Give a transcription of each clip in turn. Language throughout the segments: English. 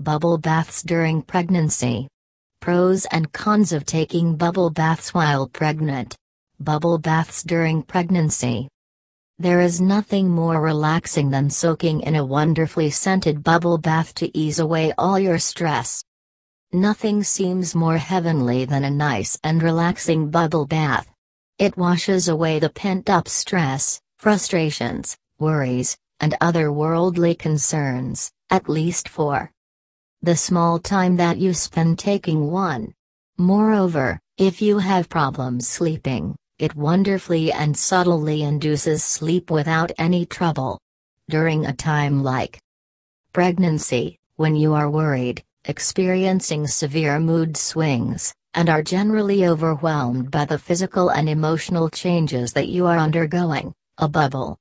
Bubble baths during pregnancy. Pros and cons of taking bubble baths while pregnant. Bubble baths during pregnancy. There is nothing more relaxing than soaking in a wonderfully scented bubble bath to ease away all your stress. Nothing seems more heavenly than a nice and relaxing bubble bath. It washes away the pent up stress, frustrations, worries, and other worldly concerns, at least for the small time that you spend taking one. Moreover, if you have problems sleeping, it wonderfully and subtly induces sleep without any trouble. During a time like pregnancy, when you are worried, experiencing severe mood swings, and are generally overwhelmed by the physical and emotional changes that you are undergoing, a bubble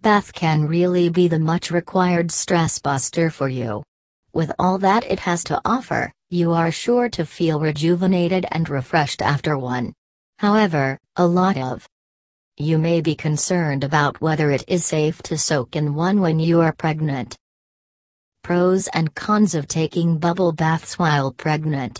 bath can really be the much required stress buster for you. With all that it has to offer, you are sure to feel rejuvenated and refreshed after one. However, a lot of you may be concerned about whether it is safe to soak in one when you are pregnant. Pros and cons of taking bubble baths while pregnant.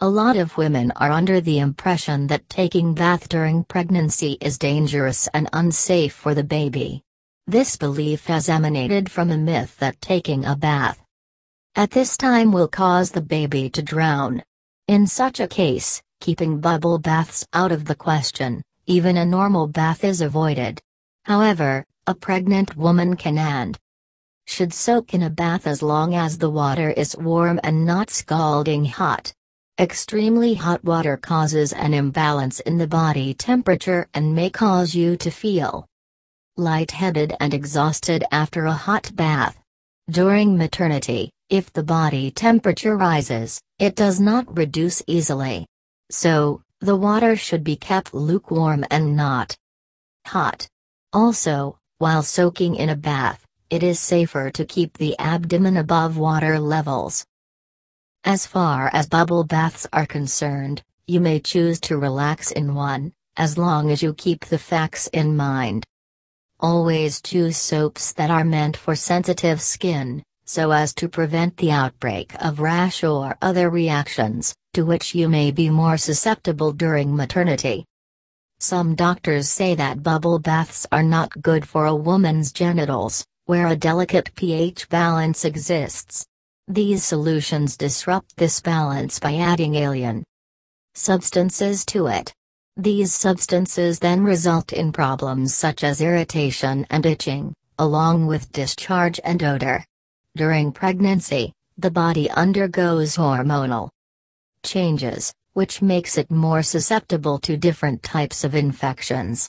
A lot of women are under the impression that taking bath during pregnancy is dangerous and unsafe for the baby. This belief has emanated from a myth that taking a bath at this time will cause the baby to drown. In such a case, keeping bubble baths out of the question, even a normal bath is avoided. However, a pregnant woman can and should soak in a bath as long as the water is warm and not scalding hot. Extremely hot water causes an imbalance in the body temperature and may cause you to feel lightheaded and exhausted after a hot bath. During maternity, if the body temperature rises, it does not reduce easily. So, the water should be kept lukewarm and not hot. Also, while soaking in a bath, it is safer to keep the abdomen above water levels. As far as bubble baths are concerned, you may choose to relax in one, as long as you keep the facts in mind. Always choose soaps that are meant for sensitive skin, so as to prevent the outbreak of rash or other reactions, to which you may be more susceptible during maternity. Some doctors say that bubble baths are not good for a woman's genitals, where a delicate pH balance exists. These solutions disrupt this balance by adding alien substances to it. These substances then result in problems such as irritation and itching, along with discharge and odor. During pregnancy, the body undergoes hormonal changes, which makes it more susceptible to different types of infections.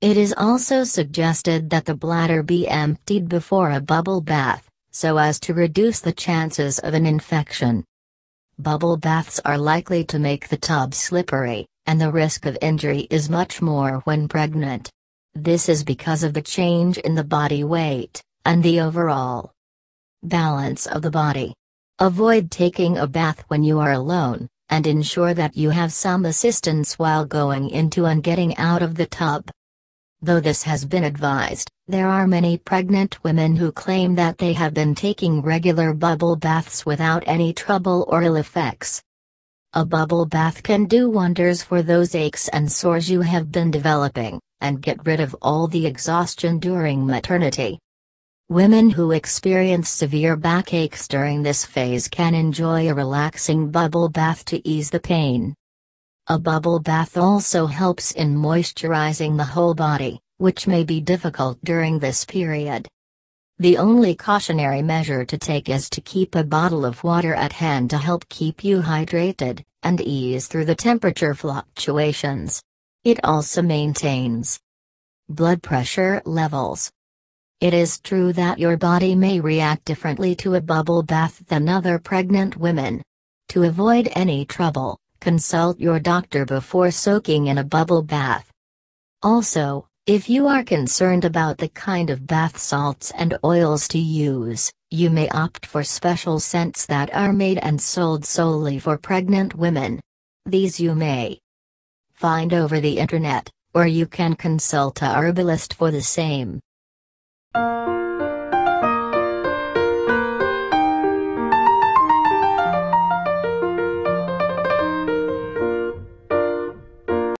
It is also suggested that the bladder be emptied before a bubble bath, so as to reduce the chances of an infection. Bubble baths are likely to make the tub slippery, and the risk of injury is much more when pregnant. This is because of the change in the body weight, and the overall Balance of the body. Avoid taking a bath when you are alone, and ensure that you have some assistance while going into and getting out of the tub. Though this has been advised, there are many pregnant women who claim that they have been taking regular bubble baths without any trouble or ill effects. A bubble bath can do wonders for those aches and sores you have been developing, and get rid of all the exhaustion during maternity. Women who experience severe backaches during this phase can enjoy a relaxing bubble bath to ease the pain. A bubble bath also helps in moisturizing the whole body, which may be difficult during this period. The only cautionary measure to take is to keep a bottle of water at hand to help keep you hydrated, and ease through the temperature fluctuations. It also maintains blood pressure levels, it is true that your body may react differently to a bubble bath than other pregnant women. To avoid any trouble, consult your doctor before soaking in a bubble bath. Also, if you are concerned about the kind of bath salts and oils to use, you may opt for special scents that are made and sold solely for pregnant women. These you may find over the internet, or you can consult a herbalist for the same. You.